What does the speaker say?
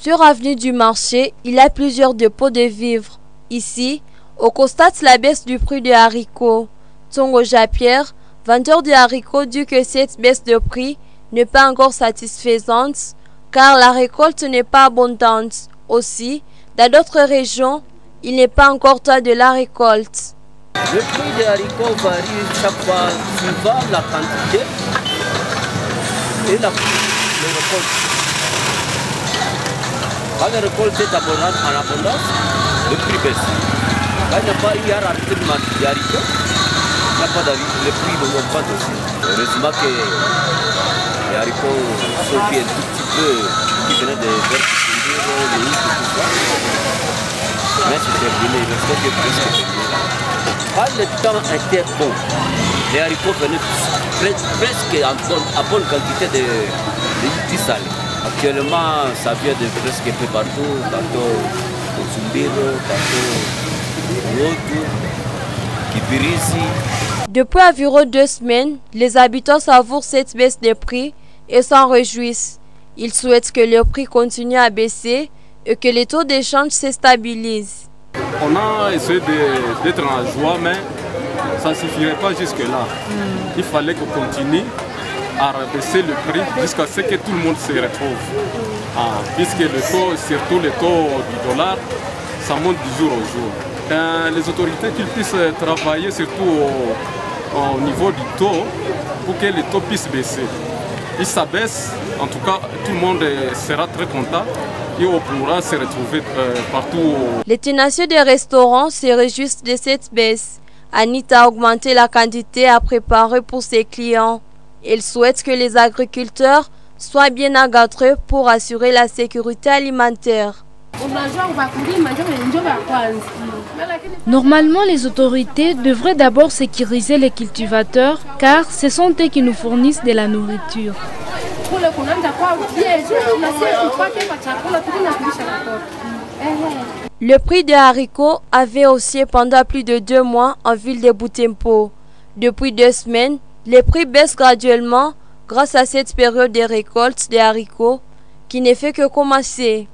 Sur avenue du marché, il y a plusieurs dépôts de vivres. Ici, on constate la baisse du prix des haricots. Tongo Japierre, vendeur de haricots, dit que cette baisse de prix n'est pas encore satisfaisante car la récolte n'est pas abondante. Aussi, dans d'autres régions, il n'est pas encore temps de la récolte. Le prix des haricots varie chaque fois la quantité et la, récolte. Quand la récolte est abondante, en abondance, le prix baisse. Quand il n'y a pas eu un arrêté de haricots, il n'y a pas le prix n'augmente pas aussi. Heureusement que les haricots sont un tout petit peu qui venaient de vers les houttes et tout ça. Mais c'est terminé, il reste que presque terminé. Quand le temps était bon, les haricots venaient presque en bonne, à bonne quantité de, petits salés. Actuellement, ça vient de presque peu partout, tantôt au Zumbiro, tantôt au Rotu, Kibirisi. Depuis environ deux semaines, les habitants savourent cette baisse des prix et s'en réjouissent. Ils souhaitent que le prix continue à baisser et que les taux d'échange se stabilisent. On a essayé d'être en joie, mais ça ne suffirait pas jusque-là. Il fallait qu'on continue à baisser le prix jusqu'à ce que tout le monde se retrouve. Ah, puisque le taux, surtout le taux du dollar, ça monte du jour au jour. Euh, les autorités qu'ils puissent travailler surtout au, au, niveau du taux pour que le taux puisse baisser. Il s'abaisse, en tout cas tout le monde sera très content et on pourra se retrouver euh, partout. Les des restaurants se réjouissent de cette baisse. Anita a augmenté la quantité à préparer pour ses clients. Elle souhaite que les agriculteurs soient bien encadrés pour assurer la sécurité alimentaire. Normalement, les autorités devraient d'abord sécuriser les cultivateurs car ce sont eux qui nous fournissent de la nourriture. Le prix des haricots avait aussi pendant plus de deux mois en ville de Boutempo. Depuis deux semaines, les prix baissent graduellement grâce à cette période de récolte des haricots qui ne fait que commencer.